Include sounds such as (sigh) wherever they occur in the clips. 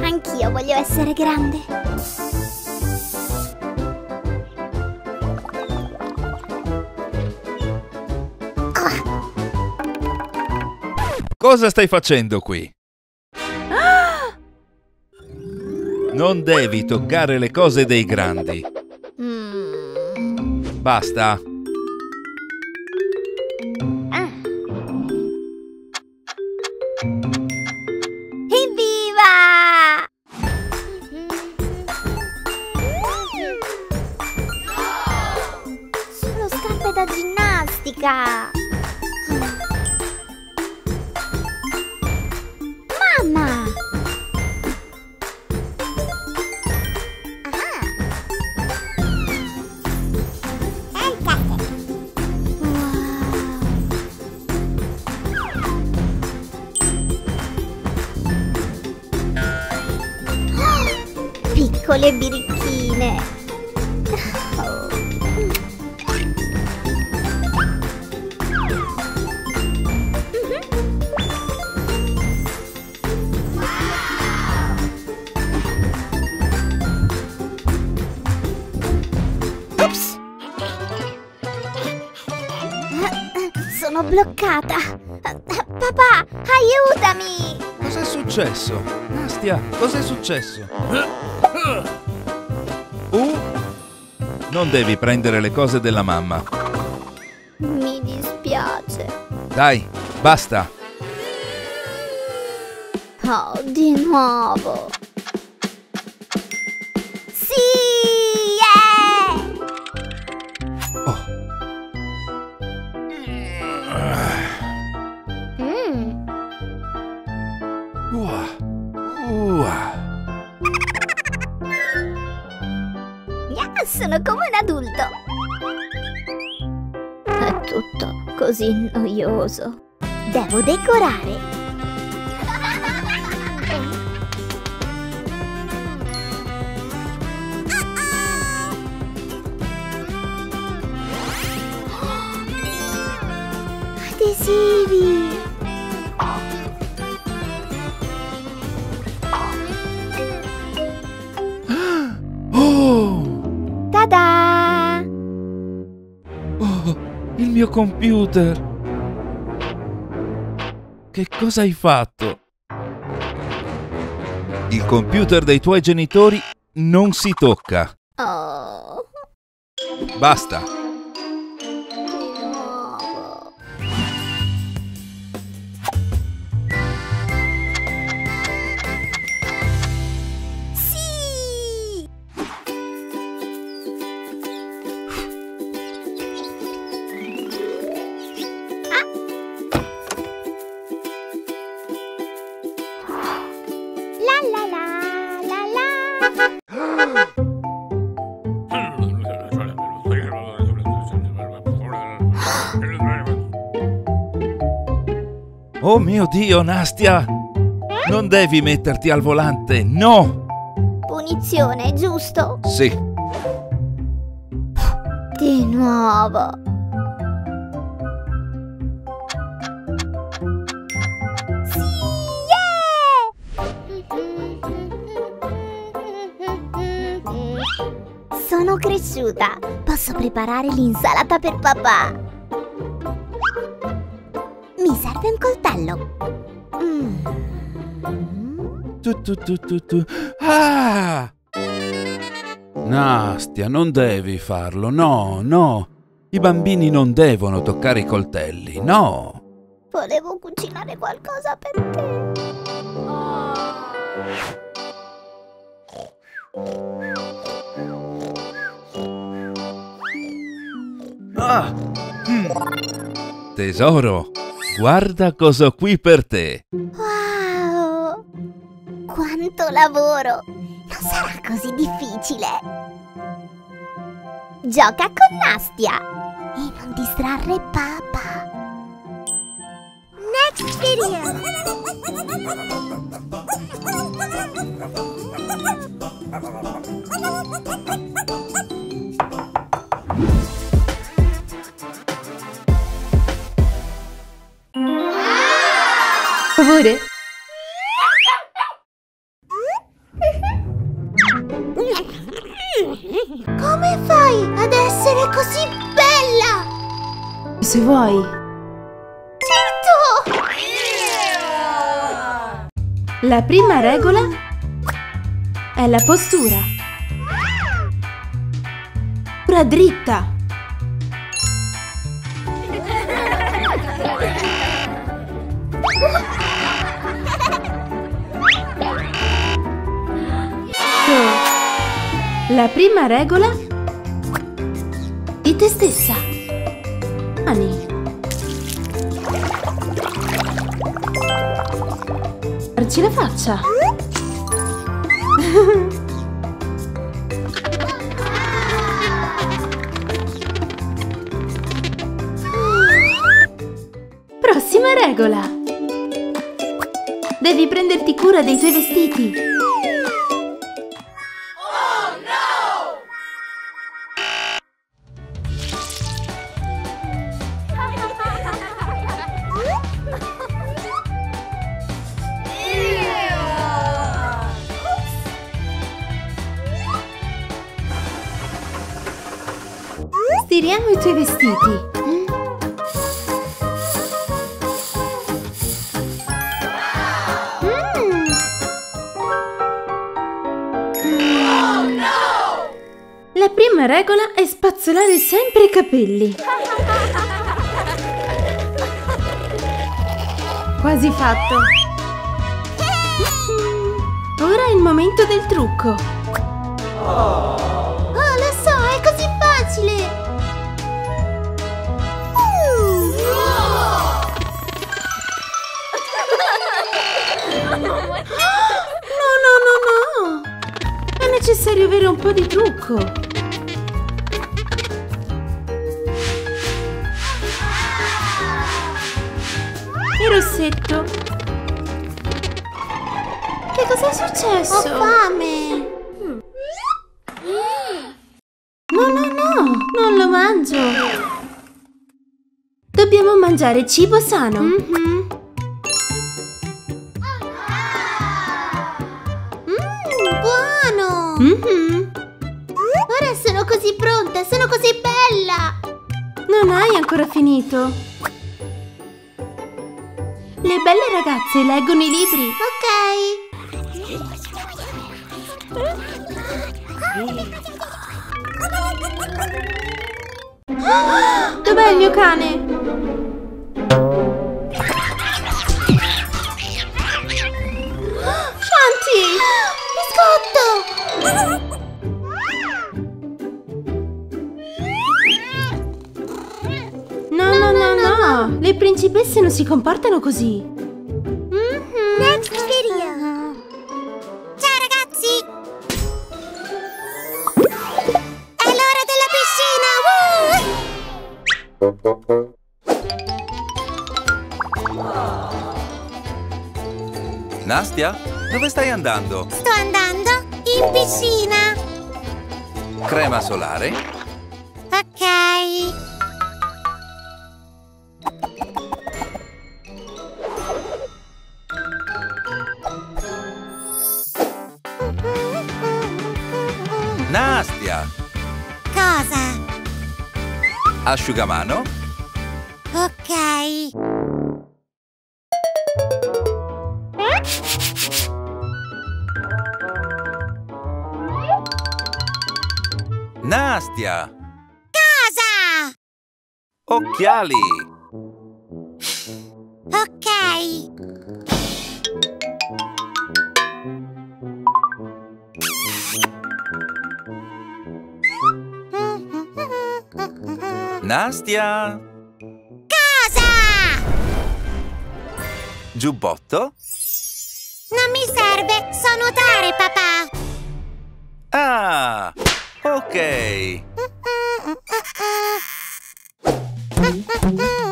Anch'io voglio essere grande. Cosa stai facendo qui? Non devi toccare le cose dei grandi. Mm. Basta. Piccole birichine. Sono bloccata. Papà, aiutami! Cos'è successo? Nastia, cos'è successo? Uh! Non devi prendere le cose della mamma. Mi dispiace. Dai, basta. Oh, di nuovo. Tutto così noioso. Devo decorare. Mio computer! Che cosa hai fatto? Il computer dei tuoi genitori non si tocca. Oh, Basta. Oh mio Dio, Nastia! Non devi metterti al volante, no! Punizione, giusto? Sì, Di nuovo. Sì! yeah! (laughs) Sono cresciuta. Posso preparare l'insalata per papà. Mi serve un coltello. Mm. Tu, tu, tu, tu, tu. Ah! Nastia, non devi farlo, no, no. I bambini non devono toccare i coltelli, no. Volevo cucinare qualcosa per te. Ah! Mm. Tesoro, guarda cosa ho qui per te. Wow! Quanto lavoro! Non sarà così difficile. Gioca con Nastia e non distrarre papà. Favore? Come fai ad essere così bella? Se vuoi. Certo! La prima regola è la postura. Postura dritta. (laughs) La prima regola te stessa. Mani. Farci la faccia. (laughs) Prossima regola. Devi prenderti cura dei tuoi vestiti. Stiriamo i tuoi vestiti. La prima regola è spazzolare sempre i capelli. Quasi fatto. Ora è il momento del trucco. Necessario avere un po' di trucco. Il rossetto. Che cos'è Ho successo? fame! No, no, no, non lo mangio. Dobbiamo mangiare cibo sano. Mhm. Mmm, così pronta, sono così bella! Non hai ancora finito. Le belle ragazze leggono i libri. Ok. Dov'è il mio cane? Le principesse non si comportano così. Next video! Ciao ragazzi! È l'ora della piscina! Nastia, dove stai andando? Sto andando in piscina! Crema solare? Asciugamano? Ok. Nastia! Cosa? Occhiali! Ok. Nastia! Cosa? Giubbotto? Non mi serve, so nuotare, papà. Ah! Ok! Cosa?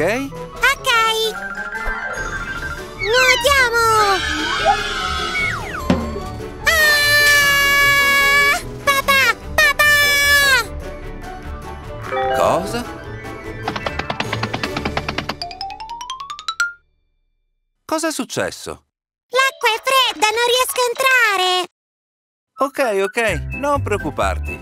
Ok? Ok! Nuotiamo! Ah! Papà! Papà! Cosa? Cosa è successo? L'acqua è fredda, non riesco a entrare! Ok, ok, non preoccuparti.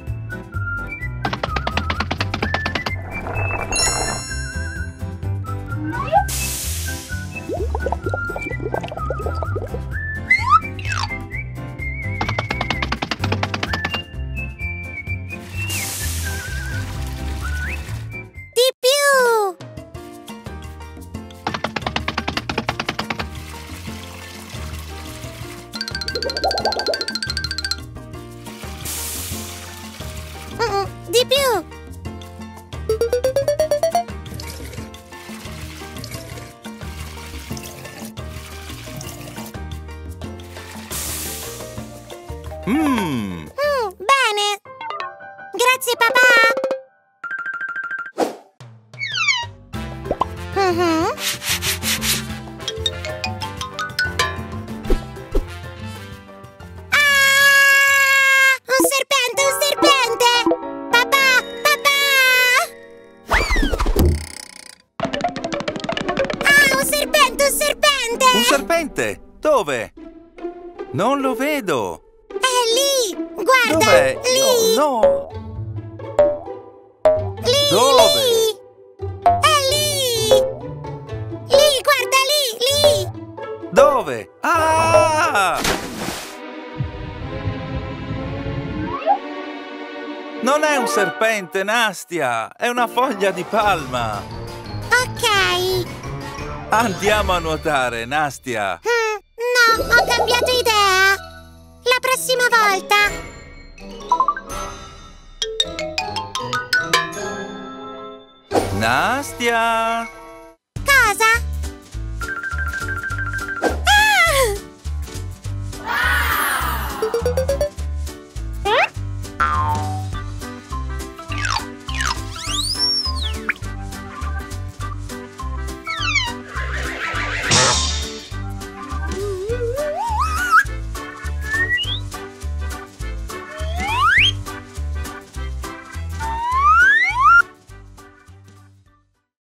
Mmm, Mm, bene! Grazie papà! Mhm. Ah! Un serpente, un serpente! Papà, papà! Ah, un serpente, un serpente! un serpente! Dove? Non lo vedo! Guarda! Dov'è? Lì! No, no! Lì! Dove? Lì! È lì! Lì, guarda lì! Lì! Dove? Ah! Non è un serpente, Nastia! È una foglia di palma! Ok! Andiamo a nuotare, Nastia! Mm, no, ho cambiato idea! Prossima volta! Nastia!